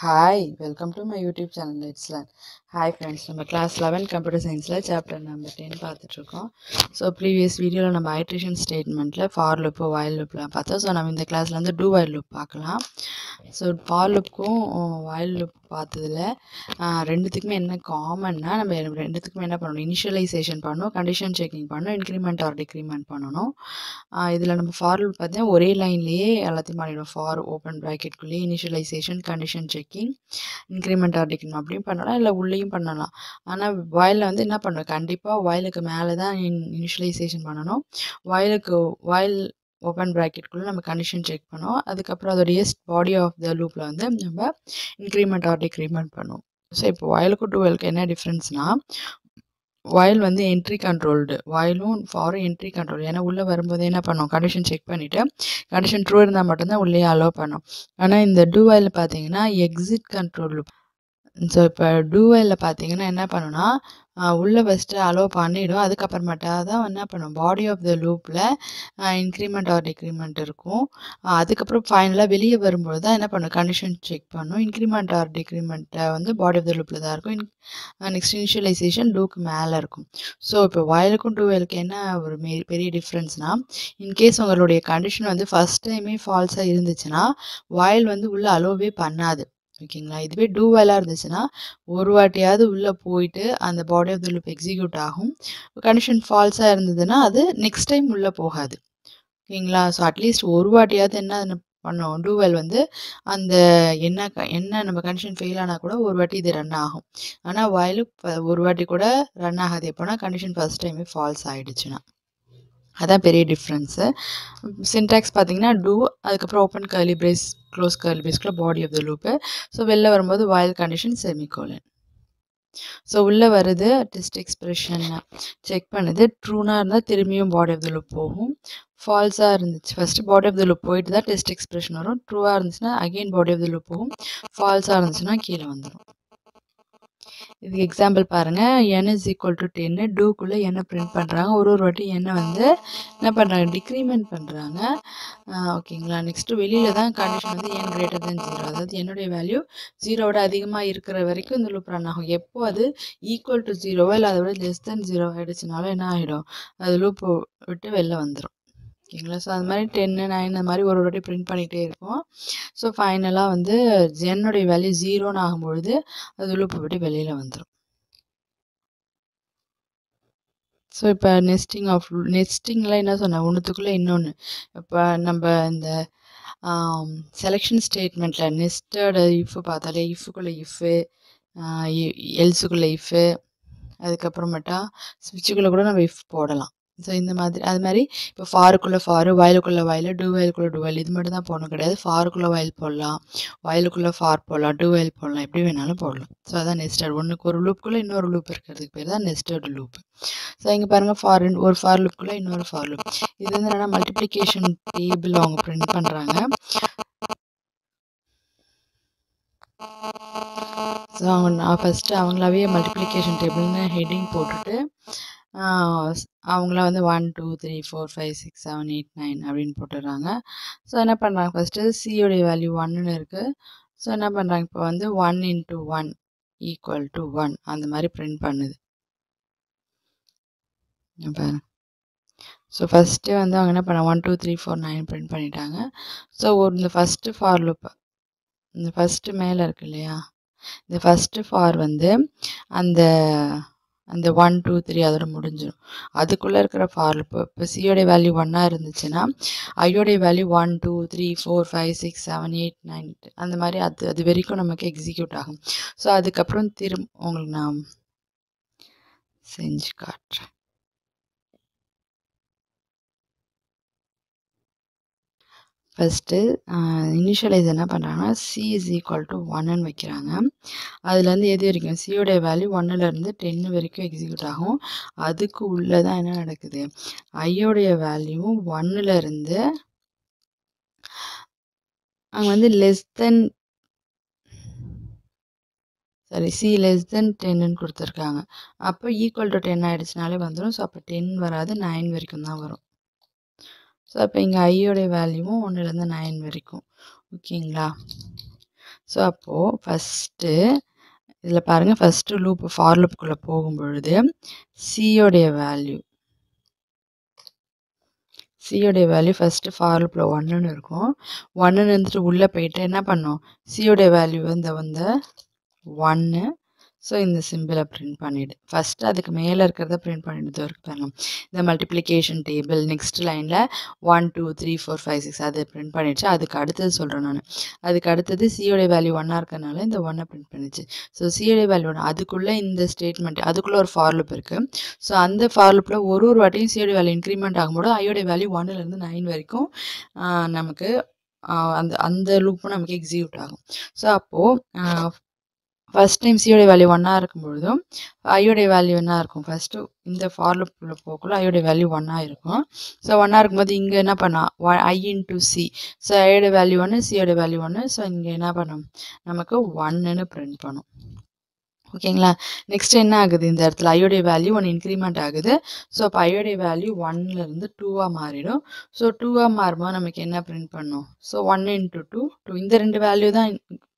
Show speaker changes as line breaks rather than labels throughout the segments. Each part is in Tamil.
Hi welcome to my YouTube channel it's hi friends நம்ம கிளாஸ் லெவன் கம்ப்யூட்டர் சயின்ஸில் சாப்டர் நம்பர் டென் பார்த்துட்ருக்கோம். ஸோ ப்ரீவியஸ் வீடியோவில் நம்ம ஐட்ரேஷன் ஸ்டேட்மெண்ட்டில் ஃபார் லுப்பு வாயில் லுப்லாம் பார்த்தோம். ஸோ நம்ம இந்த கிளாஸில் வந்து டூ வாயில் லுப் பார்க்கலாம். ஸோ ஃபார் லுப்புக்கும் வாயில் லுப் பார்த்ததில் ரெண்டுத்துக்குமே என்ன காமன்னா நம்ம ரெண்டுத்துக்குமே என்ன பண்ணணும்? இனிஷியலைசேஷன் பண்ணணும் கண்டிஷன் செக்கிங் பண்ணணும் இன்க்ரிமெண்ட் ஆர் டிக்ரிமெண்ட் பண்ணணும். இதில் நம்ம ஃபார் பார்த்தீங்கன்னா ஒரே லைன்லேயே எல்லாத்தையும் பண்ணிவிடும் for open ப்ராக்கெட்குள்ளேயே initialization condition checking increment or decrement அப்படியும் பண்ணலாம் இல்லை உள்ளேயும் பண்ணலாம். ஆனால் வாயிலில் வந்து என்ன பண்ணணும் கண்டிப்பாக வாயிலுக்கு மேலே தான் இன் இனிஷியலைசேஷன் பண்ணணும். வாயிலுக்கு வாயில் ஓப்பன் ப்ராக்கெட்குள்ளே நம்ம கண்டிஷன் செக் பண்ணோம். அதுக்கப்புறம் அதோடைய பாடி ஆஃப் த லூப்பில் வந்து நம்ம இன்க்ரிமெண்ட் ஆர் டிக்ரிமெண்ட் பண்ணுவோம் ஸோ இப்போ வயலுக்கும் டுவெலுக்கு என்ன டிஃப்ரென்ஸ்னால் வயல் வந்து என்ட்ரி கண்ட்ரோல்டு வயலும் ஃபார் என்ட்ரி கண்ட்ரோல் ஏன்னா உள்ளே வரும்போது என்ன பண்ணோம்? கண்டிஷன் செக் பண்ணிவிட்டு கண்டிஷன் ட்ரூ இருந்தால் மட்டும்தான் உள்ளே அலோவ் பண்ணோம். ஆனால் இந்த டூ வயலில் பார்த்தீங்கன்னா எக்ஸிட் கண்ட்ரோல் ஸோ இப்போ டூவெல்ல பார்த்தீங்கன்னா என்ன பண்ணுன்னா உள்ளே ஃபஸ்ட்டு அலோவ் பண்ணிவிடும் அதுக்கப்புறமேட்டா தான் என்ன பண்ணும்? பாடி ஆஃப் த லூப்பில் இன்க்ரிமெண்ட் ஆர் டிக்ரிமெண்ட் இருக்கும். அதுக்கப்புறம் ஃபைனலாக வெளியே வரும்போது தான் என்ன பண்ணும்? கண்டிஷன் செக் பண்ணும். இன்க்ரிமெண்ட் ஆர் டிக்ரிமெண்ட்டை வந்து பாடி ஆஃப் த லூப்பில் தான் இருக்கும். நெக்ஸ்ட் இனிஷியலைசேஷன் டூக்கு மேலே இருக்கும். ஸோ இப்போ வயலுக்கும் டூ வயலுக்கு என்ன ஒரு பெரிய டிஃப்ரென்ஸ்னால் இன்கேஸ் உங்களுடைய கண்டிஷன் வந்து ஃபஸ்ட் டைமே ஃபால்ஸாக இருந்துச்சுன்னா வயல் வந்து உள்ளே அலோவே பண்ணாது. ஓகேங்களா? இதுவே டூவெலாக இருந்துச்சுன்னா ஒரு வாட்டியாவது உள்ளே போயிட்டு அந்த body of the loop execute ஆகும். கண்டிஷன் ஃபால்ஸாக இருந்ததுன்னா அது நெக்ஸ்ட் டைம் உள்ளே போகாது. ஓகேங்களா? ஸோ அட்லீஸ்ட் ஒரு வாட்டியாவது என்ன பண்ணோம். டூவெல் வந்து அந்த என்ன என்ன நம்ம கண்டிஷன் ஃபெயில் ஆனால் கூட ஒரு வாட்டி இது ரன் ஆகும். ஆனால் வயலு ஒரு வாட்டி கூட ரன் ஆகாது. எப்போனா கண்டிஷன் ஃபஸ்ட் டைமே ஃபால்ஸ் ஆகிடுச்சுன்னா அதான் பெரிய டிஃப்ரென்ஸு சின்டாக்ஸ் பார்த்தீங்கன்னா டூ அதுக்கப்புறம் open curly brace close curly பிரேஸ்க்குள்ள body of the loop so வெளில வரும்போது வாயில் கண்டிஷன் செமிகோலன் ஸோ உள்ளே வருது டெஸ்ட் எக்ஸ்ப்ரெஷன் செக் பண்ணுது ட்ரூனாக இருந்தால் திரும்பியும் பாடி ஆஃப் த லுப் போகும். ஃபால்ஸாக இருந்துச்சு. ஃபஸ்ட்டு பாடி ஆஃப் த லுப் போயிட்டு தான் டெஸ்ட் எக்ஸ்ப்ரெஷன் வரும் ட்ரூவாக இருந்துச்சுன்னா அகெயின் பாடி ஆஃப் த லுப் போகும். ஃபால்ஸாக இருந்துச்சுன்னா கீழே வந்துடும் இதுக்கு எக்ஸாம்பிள் பாருங்கள் என் இஸ் ஈக்குவல் டு டென்னு டூக்குள்ளே என்ன பிரிண்ட் பண்ணுறாங்க ஒரு ஒரு வாட்டி என்ன வந்து என்ன பண்ணுறாங்க டிக்ரிமெண்ட் பண்ணுறாங்க ஓகேங்களா? நெக்ஸ்ட்டு வெளியில் தான் கண்டிஷன் வந்து என் கிரேட்டர் தென் ஜீரோ அதாவது என்னுடைய வேல்யூ ஜீரோவோட அதிகமாக இருக்கிற வரைக்கும் இந்த லூப் ரன் ஆகும். எப்போ அது ஈக்குவல் டு ஜீரோவோ இல்லை அதை விட லெஸ் தென் ஜீரோ ஆகிடுச்சுனாலும் என்ன ஆகிடும் அது லூப் விட்டு வெளில வந்துடும் ஓகேங்களா? ஸோ அது மாதிரி டென்னு நைன் அந்த மாதிரி ஒரு ஒரு வாட்டி பிரிண்ட் பண்ணிகிட்டே இருக்கும் ஸோ ஃபைனலாக வந்து ஜென்னுடைய வேல்யூ ஜீரோன்னு ஆகும்பொழுது அது லூப்பை விட்டு வெளியில் வந்துடும் ஸோ இப்போ நெஸ்டிங் ஆஃப் நெஸ்டிங்கில் என்ன சொன்னேன்? ஒன்றுத்துக்குள்ளே இன்னொன்று இப்போ நம்ம இந்த செலெக்ஷன் ஸ்டேட்மெண்ட்டில் நெஸ்டட் இஃப் பார்த்தாலே இஃபுக்குள்ளே இஃப்பு எல்ஸுக்குள்ளே இஃப்பு அதுக்கப்புறமேட்டா ஸ்விட்சுக்குள்ளே கூட நம்ம இஃப் போடலாம். ஸோ இந்த மாதிரி அது மாதிரி இப்போ ஃபாருக்குள்ளே ஃபாரு வயலுக்குள்ளே வயல் டூ வயலுக்குள்ளே டூ வயல் இது மட்டும் தான் போடணும் கிடையாது. ஃபாருக்குள்ளே வயல் போடலாம் வயலுக்குள்ளே ஃபார் போடலாம் டூ வயல் போடலாம் எப்படி வேணாலும் போடலாம். ஸோ அதான் நெஸ்டட் ஒன்றுக்கு ஒரு லூப்புக்குள்ளே இன்னொரு லூப் இருக்கிறதுக்கு பேர் தான் நெஸ்டட் லூப் ஸோ இங்கே பாருங்கள் ஃபார் ஒரு ஃபார் லூப்புக்குள்ளே இன்னொரு ஃபார் லூப் இது வந்து என்னென்னா மல்டிப்ளிகேஷன் டேபிள் அவங்க பிரிண்ட் பண்ணுறாங்க ஸோ அவங்க நான் ஃபஸ்ட்டு அவங்களாவே மல்டிப்ளிகேஷன் டேபிள்னு ஹெட்டிங் போட்டுட்டு அவங்கள வந்து one two three four five six seven eight nine அப்படின்னு போட்டுடுறாங்க. ஸோ என்ன பண்ணுறாங்க ஃபஸ்ட்டு சியோடைய வேல்யூ ஒன்றுன்னு இருக்குது ஸோ என்ன பண்ணுறாங்க இப்போ வந்து one into one equal to one அந்த மாதிரி பிரிண்ட் பண்ணுது. பாருங்க ஸோ ஃபஸ்ட்டு வந்து அவங்க என்ன பண்ண one two three four nine print பண்ணிட்டாங்க. ஸோ ஒரு இந்த ஃபஸ்ட்டு ஃபார் லுப் இந்த ஃபஸ்ட்டு மேலே இருக்கு இல்லையா? இந்த ஃபஸ்ட்டு ஃபார் வந்து அந்த அந்த ஒன் டூ த்ரீ அதோட முடிஞ்சிடும் அதுக்குள்ளே இருக்கிற ஃபார் இப்போ இப்போ சியோடைய வேல்யூ ஒன்னாக இருந்துச்சுன்னா ஐயோடைய value one two three four five six seven eight nine அந்த மாதிரி அது அது வரைக்கும் நமக்கு எக்ஸிக்யூட் ஆகும். ஸோ அதுக்கப்புறம் திரும்ப உங்களுக்கு நான் செஞ்சு காட்டுறேன். ஃபஸ்ட்டு இனிஷியலைஸ் என்ன பண்ணுறாங்கன்னா சி இஸ் ஈக்குவல் டு ஒன்னு வைக்கிறாங்க. அதுலேருந்து எது வரைக்கும்? சியோடைய வேல்யூ ஒன்னுலேருந்து டென்னு வரைக்கும் எக்ஸிக்யூட் ஆகும். அதுக்கு உள்ளே தான் என்ன நடக்குது? ஐயோடைய வேல்யூ ஒன்னுலேருந்து அங்கே வந்து less than sorry C less than டென்னு கொடுத்துருக்காங்க. அப்போ ஈக்குவல் டு டென் ஆகிடுச்சினாலே வந்துடும் ஸோ அப்போ டென் வராது. நைன் வரைக்கும் தான் வரும். ஸோ அப்போ இங்கே ஐயோடைய வேல்யூவும் ஒன்றுலேருந்து நைன் வரைக்கும். ஓகேங்களா? ஸோ அப்போது ஃபஸ்ட்டு இதில் பாருங்கள் ஃபஸ்ட்டு லூப் ஃபார் லூப்புக்குள்ளே போகும்பொழுது சியோடைய வேல்யூ சியோடைய வேல்யூ ஃபஸ்ட்டு ஃபார் லூப்பில் ஒன்றுன்னு இருக்கும். ஒன்றுன்னு இருந்துட்டு உள்ளே போயிட்டு என்ன பண்ணோம்? சியோடைய வேல்யூ வந்து வந்து ஒன்று ஸோ இந்த சிம்பிளை பிரிண்ட் பண்ணிவிடு ஃபஸ்ட்டு அதுக்கு மேலே இருக்கிறத பிரிண்ட் பண்ணிட்டு இருக்கு பாருங்கள் இந்த மல்டிப்ளிகேஷன் டேபிள் நெக்ஸ்ட் லைனில் one two three four five six அதை பிரிண்ட் பண்ணிடுச்சு. அதுக்கு அடுத்தது சொல்கிறேன் நான். அதுக்கு அடுத்தது சியோடைய வேல்யூ ஒன்னாக இருக்கறனால இந்த ஒன்னை பிரிண்ட் பண்ணிச்சு. ஸோ சியோடைய வேல்யூ ஒன்று அதுக்குள்ளே இந்த ஸ்டேட்மெண்ட் அதுக்குள்ளே ஒரு ஃபார்லுப் இருக்குது ஸோ அந்த ஃபார்லுப்பில் ஒரு ஒரு வாட்டியும் சியோடைய வேல்யூ இன்க்ரிமெண்ட் ஆகும்போது ஐயோடைய வேல்யூ ஒன்னுலேருந்து நைன் வரைக்கும் நமக்கு அந்த அந்த லூப்பும் நமக்கு எக்ஸிக்யூட் ஆகும். ஸோ அப்போது ஃபர்ஸ்ட் டைம் சியோடைய வேல்யூ ஒன்னாக இருக்கும்பொழுதும் ஐயோடைய வேல்யூ என்ன இருக்கும்? ஃபஸ்ட்டு இந்த ஃபார்லுக்குள்ளே போக்குள்ள ஐயோடைய வேல்யூ ஒன்னாக இருக்கும். ஸோ ஒன்னாக இருக்கும்போது இங்கே என்ன பண்ணா ஐ இன்டூ சி ஸோ ஐயோட வேல்யூ ஒன்று சியோட வேல்யூ ஒன்று ஸோ இங்கே என்ன பண்ணும்? நமக்கு ஒன்னுன்னு பிரிண்ட் பண்ணும். ஓகேங்களா? நெக்ஸ்ட் என்ன ஆகுது? இந்த இடத்துல ஐயோடைய வேல்யூ ஒன்று இன்க்ரிமெண்ட் ஆகுது. ஸோ அப்போ ஐயோடைய வேல்யூ ஒன்லேருந்து டூவாக மாறிடும். ஸோ டூவாக மாறும்போது நமக்கு என்ன பிரிண்ட் பண்ணும்? So one into two two இந்த ரெண்டு வேல்யூ தான்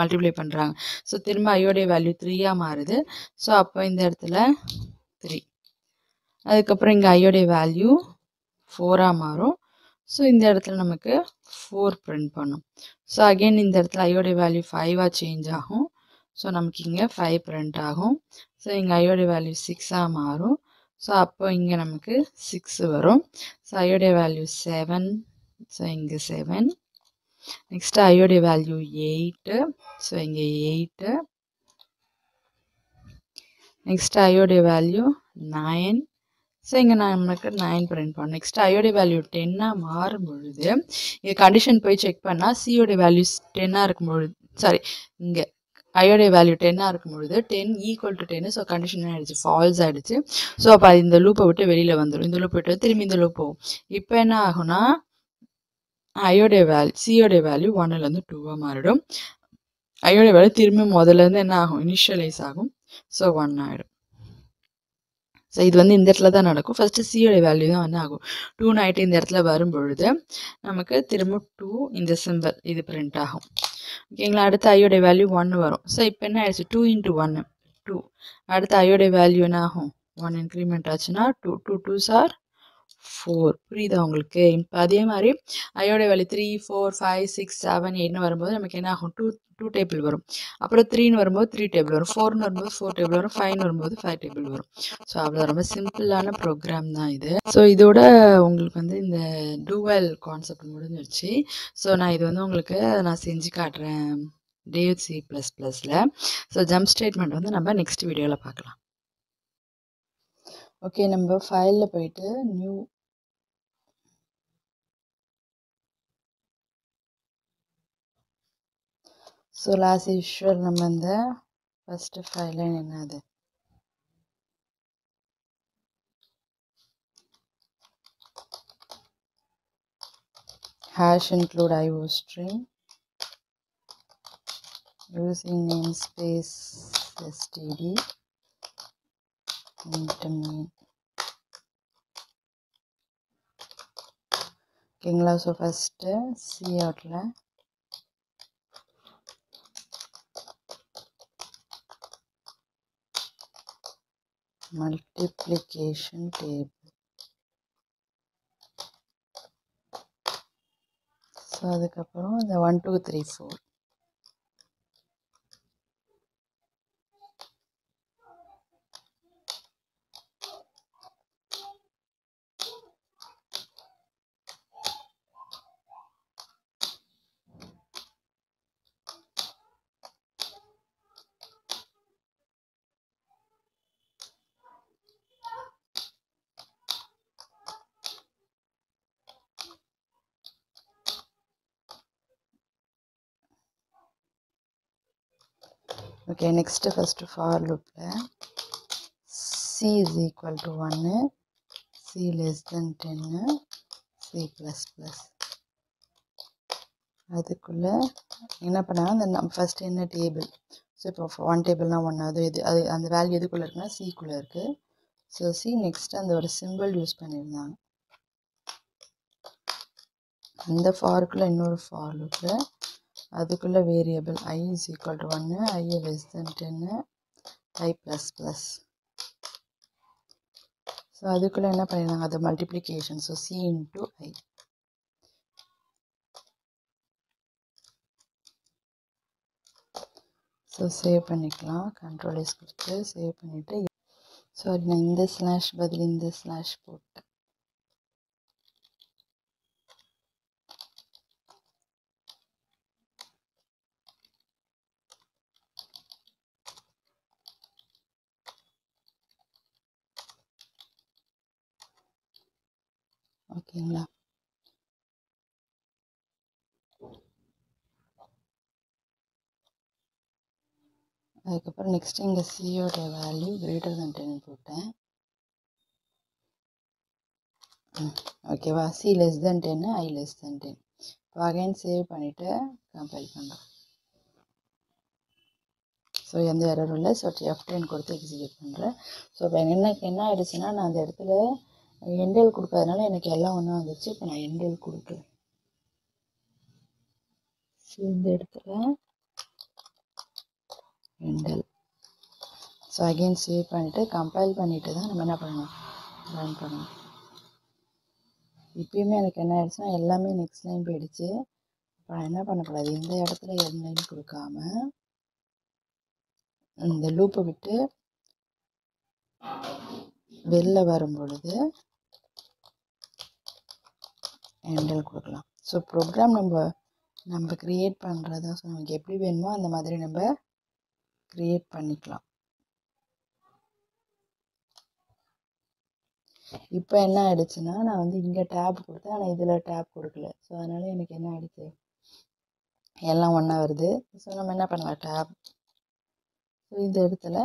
மல்டிப்ளை பண்ணுறாங்க ஸோ திரும்ப ஐயோடைய வேல்யூ த்ரீயாக மாறுது. ஸோ அப்போ இந்த இடத்துல த்ரீ அதுக்கப்புறம் இங்கே ஐயோடைய வேல்யூ ஃபோராக மாறும். ஸோ இந்த இடத்துல நமக்கு ஃபோர் பிரிண்ட் பண்ணும். ஸோ அகெயின் இந்த இடத்துல ஐயோடைய வேல்யூ ஃபைவாக சேஞ்ச் ஆகும். ஸோ நமக்கு இங்கே ஃபைவ் பிரிண்ட் ஆகும். ஸோ இங்கே ஐயோடைய வேல்யூ சிக்ஸாக மாறும். ஸோ அப்போ இங்கே நமக்கு சிக்ஸ் வரும். ஸோ ஐயோடைய வேல்யூ செவன் ஸோ இங்கே செவன் நெக்ஸ்ட் ஐயோடைய வேல்யூ எயிட்டு ஸோ இங்கே எயிட்டு நெக்ஸ்ட் ஐயோடைய வேல்யூ நைன் ஸோ இங்கே நம்மளுக்கு நைன் பிரிண்ட் பண்ணோம். நெக்ஸ்ட் ஐயோடைய வேல்யூ டென்னாக மாறும் பொழுது இங்கே கண்டிஷன் போய் செக் பண்ணால் சியோடைய வேல்யூஸ் டென்னாக இருக்கும் பொழுது சாரி இங்கே ஐயோடைய வேல்யூ டென்னாக இருக்கும் பொழுது ten equal to ten so condition ஆகிடுச்சு ஃபால்ஸ் ஆகிடுச்சு ஸோ அப்போ அது இந்த லூப்பை விட்டு வெளியில் வந்துடும் இந்த லூப் விட்டு திரும்பி இந்த லூப் போகும். இப்போ என்ன ஆகும்னா ஐயோடைய வேல்யூ சியோடைய வேல்யூ ஒன்னுலேருந்து டூவாக மாறிடும். ஐயோடைய வேல்யூ திரும்பி முதல்லேருந்து என்ன ஆகும்? இனிஷியலைஸ் ஆகும். ஸோ ஒன் ஆகிடும் ஸோ இது வந்து இந்த இடத்துல தான் நடக்கும். ஃபஸ்ட்டு சியோடைய வேல்யூ தான் வந்து ஆகும்? டூ நைட்டு இந்த இடத்துல வரும் பொழுது நமக்கு திரும்ப டூ இந்த சிம்பிள் இது பிரிண்ட் ஆகும். ஓகேங்களா? அடுத்து ஐயோடைய வேல்யூ ஒன்று வரும். ஸோ இப்போ என்ன ஆயிடுச்சு? டூ இன்ட்டு ஒன்று டூ அடுத்து ஐயோடைய வேல்யூ என்ன ஆகும் ஒன் இன்க்ரிமெண்ட் ஆச்சுன்னா two two two sir four புரியுதா உங்களுக்கு? இப்போ அதே மாதிரி ஐயோட value three four five six seven எயிட்னு வரும்போது நமக்கு என்ன ஆகும்? டூ டூ டேபிள் வரும். அப்புறம் த்ரீன்னு வரும்போது த்ரீ டேபிள் வரும். ஃபோர்னு வரும்போது ஃபோர் டேபிள் வரும். ஃபைவ்னு வரும்போது ஃபைவ் டேபிள் வரும். ஸோ அவ்வளோ ரொம்ப சிம்பிளான ப்ரோக்ராம் தான் இது. ஸோ இதோட உங்களுக்கு வந்து இந்த டூவல் கான்செப்ட் முடிஞ்சிருச்சு. ஸோ நான் இது வந்து உங்களுக்கு நான் செஞ்சு காட்டுறேன். டேவ் சி ப்ளஸ் ப்ளஸில் ஸோ ஜம்ப் ஸ்டேட்மெண்ட் வந்து நம்ம நெக்ஸ்ட் வீடியோவில் பார்க்கலாம். ஓகே நம்ம ஃபைலில் போயிட்டு நியூ ஸோ லாஸ் யூஷுவல் நம்ம இந்த ஃபஸ்ட்டு ஃபைல் என்னது? Hash include IO string. Using namespace std int ஓகேங்களா? ஸோ ஃபஸ்ட்டு சி அவுட்டில் மல்டிப்ளிகேஷன் டேபிள் ஸோ அதுக்கப்புறம் இந்த one two three four okay next first for லூப்பில் சி இஸ் ஈக்குவல் டு ஒன்று சி லெஸ் தென் டென்னு சி ப்ளஸ் ப்ளஸ் அதுக்குள்ளே என்ன பண்ணாங்க அந்த நம் ஃபஸ்ட்டு என்ன டேபிள் ஸோ இப்போ ஒன் டேபிள்னால் ஒன் அது இது அது அந்த வேல்யூ எதுக்குள்ளே இருக்குன்னா சிக்குள்ளே இருக்குது ஸோ சி நெக்ஸ்ட்டு அந்த ஒரு சிம்பிள் யூஸ் பண்ணியிருந்தாங்க. அந்த ஃபாருக்குள்ளே இன்னொரு ஃபார் லூப்பில் அதுக்குள்ளே variable I is equal to ஒன்று I less than ten I plus plus so அதுக்குள்ளே என்ன பண்ணிடுறாங்க அது multiplication so C into I so save பண்ணிக்கலாம். கண்ட்ரோல் எஸ் கொடுத்து சேவ் பண்ணிவிட்டு ஸோ நான் இந்த ஸ்லாஷ் பதில் இந்த ஸ்லாஷ் போட்டேன் ஓகேங்களா? அதுக்கப்புறம் நெக்ஸ்ட் இங்கே சியோட வேல்யூ கிரேட்டர் தன் டென் போட்டேன். ஓகேவா C less than ten I less than ten இப்போ அகைன் சேவ் பண்ணிவிட்டு கம்பைல் பண்ணுறேன் ஸோ எந்த எரரும் இல்லை. ஸோ எஃப் டென் கொடுத்து எக்ஸிக்யூட் பண்ணுறேன் ஸோ இப்போ என்ன என்ன ஆயிடுச்சுன்னா நான் அந்த இடத்துல எண்டல் கொடுக்காதனால எனக்கு எல்லாம் ஒன்றா வந்துச்சு இப்போ நான் எண்டல் கொடுக்குறேன் ஸோ இந்த இடத்துல எண்டல். ஸோ அகெயின் சேவ் பண்ணிவிட்டு கம்பைல் பண்ணிவிட்டு தான் நம்ம என்ன பண்ணணும்? ரன் பண்ணணும். இப்பயுமே எனக்கு என்ன ஆயிடுச்சுன்னா எல்லாமே நெக்ஸ்ட் லைன் போயிடுச்சு. அப்புறம் நான் என்ன பண்ணக்கூடாது? இந்த இடத்துல என் லைன் கொடுக்காம இந்த லூப்பை விட்டு வெளில வரும் பொழுது எண்டல் கொடுக்கலாம். ஸோ ப்ரோக்ராம் நம்ம நம்ம க்ரியேட் பண்ணுறதா ஸோ நமக்கு எப்படி வேணுமோ அந்த மாதிரி நம்ம க்ரியேட் பண்ணிக்கலாம். இப்போ என்ன ஆயிடுச்சுன்னா நான் வந்து இங்கே டேப் கொடுத்தேன் ஆனால் இதில் டேப் கொடுக்கல. ஸோ அதனால் எனக்கு என்ன ஆயிடுச்சு? எல்லாம் ஒன்றா வருது. ஸோ நம்ம என்ன பண்ணலாம்? டேப் ஸோ இந்த இடத்துல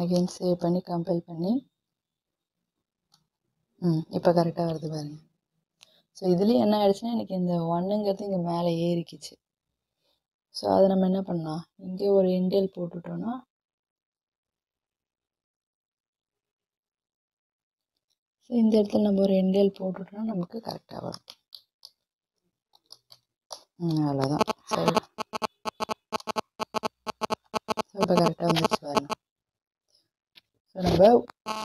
அகைன் சேவ் பண்ணி கம்பைல் பண்ணி ம் இப்போ கரெக்டாக வருது பாருங்கள் ஸோ இதுலேயும் என்ன ஆயிடுச்சுன்னா எனக்கு இந்த ஒன்றுங்கிறது இங்கே மேலே ஏறிக்குச்சு. ஸோ அதை நம்ம என்ன பண்ணலாம்? இங்கே ஒரு இண்டியல் போட்டுட்டோன்னா ஸோ இந்த இடத்துல நம்ம ஒரு இண்டியல் போட்டுட்டோம்னா நமக்கு கரெக்டாக வரும். ம் அவ்வளோதான் சரி இப்போ கரெக்டாக வந்துச்சு பாருங்க. ஸோ நம்ம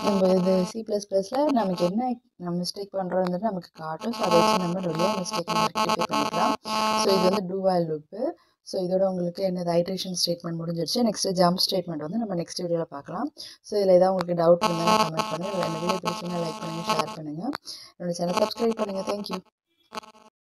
நம்ம இது சி ப்ளஸ் ப்ளஸில் நமக்கு என்ன நம்ம மிஸ்டேக் பண்ணுறோம் நமக்கு காட்டும். ஸோ அதை வச்சு நம்ம நிறைய மிஸ்டேக் பண்ணிக்கலாம். ஸோ இது வந்து டூ வால் லூப்பு ஸோ இதோட உங்களுக்கு என்னது ஹைட்ரேஷன் ஸ்டேட்மெண்ட் முடிஞ்சிருச்சு. நெக்ஸ்ட் ஜம்ப் ஸ்டேட்மெண்ட் வந்து நம்ம நெக்ஸ்ட் வீடியோவில் பார்க்கலாம். ஸோ இதில் ஏதாவது உங்களுக்கு டவுட் இருந்தாலும் கமெண்ட் பண்ணுங்கள் இல்லை வீடியோ பிடிச்சிங்கன்னா லைக் பண்ணுங்கள் ஷேர் பண்ணுங்கள் என்னோட சேனல் சப்ஸ்கிரைப் பண்ணுங்கள் தேங்க்யூ